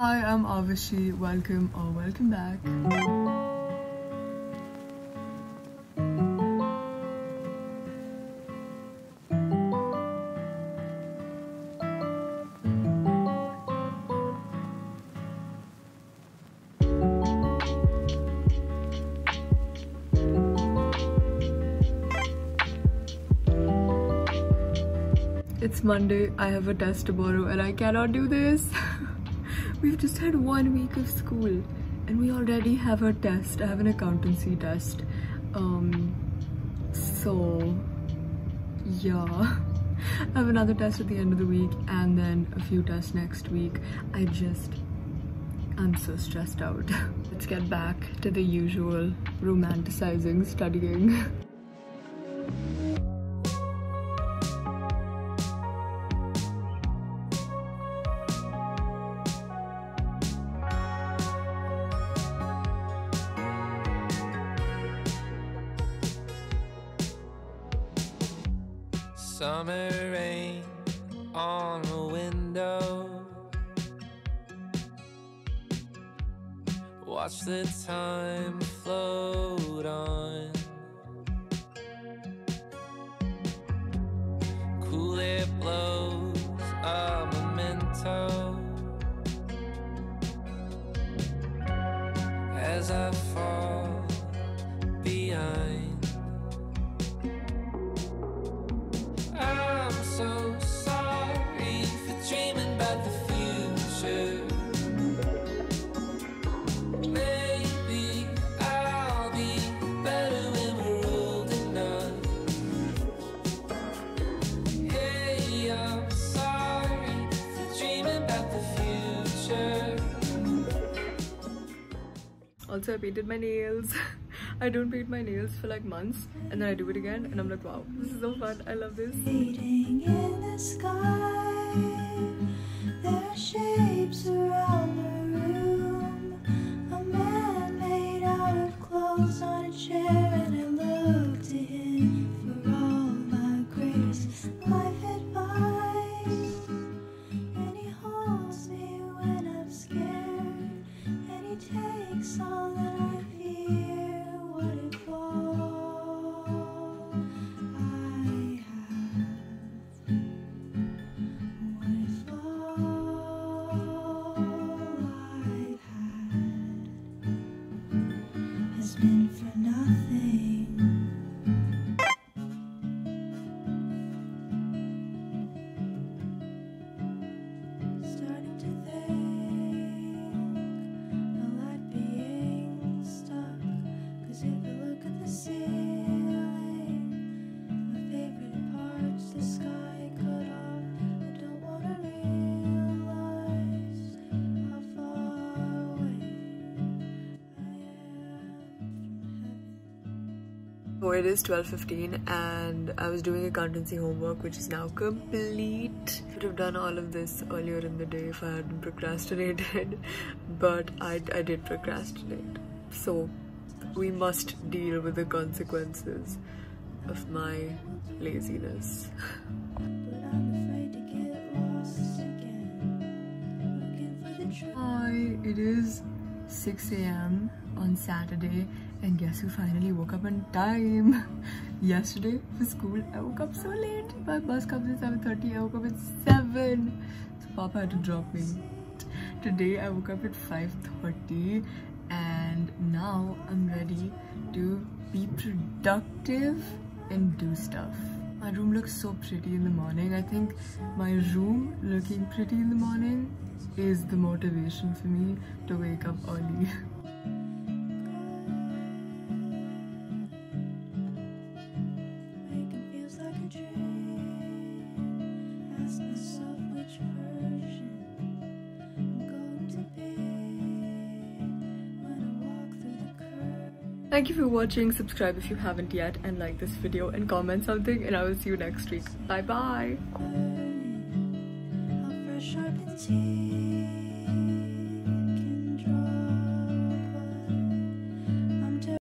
Hi, I'm Avishi. Welcome or welcome back. It's Monday, I have a test tomorrow, and I cannot do this. We've just had one week of school, and we already have a test. I have an accountancy test. Um, so, yeah. I have another test at the end of the week, and then a few tests next week. I just, I'm so stressed out. Let's get back to the usual romanticizing studying. Summer rain on the window. Watch the time float on. Cool air blows a memento. As I fall behind. Also, I painted my nails. I don't paint my nails for like months and then I do it again and I'm like, wow, this is so fun. I love this. Fading in the sky, shapes around the room. A man made out of clothes So it is 12.15 and I was doing accountancy homework which is now complete. Should have done all of this earlier in the day if I hadn't procrastinated but I, I did procrastinate. So we must deal with the consequences of my laziness. But I'm afraid to get lost again. Looking for the truth. Hi, it is 6 a.m. on Saturday, and guess who finally woke up on time? Yesterday for school, I woke up so late. My bus comes at 7:30. I woke up at 7, so Papa had to drop me. Today I woke up at 5:30, and now I'm ready to be productive and do stuff. My room looks so pretty in the morning. I think my room looking pretty in the morning is the motivation for me to wake up early. Thank you for watching. Subscribe if you haven't yet and like this video and comment something and I will see you next week. Bye bye.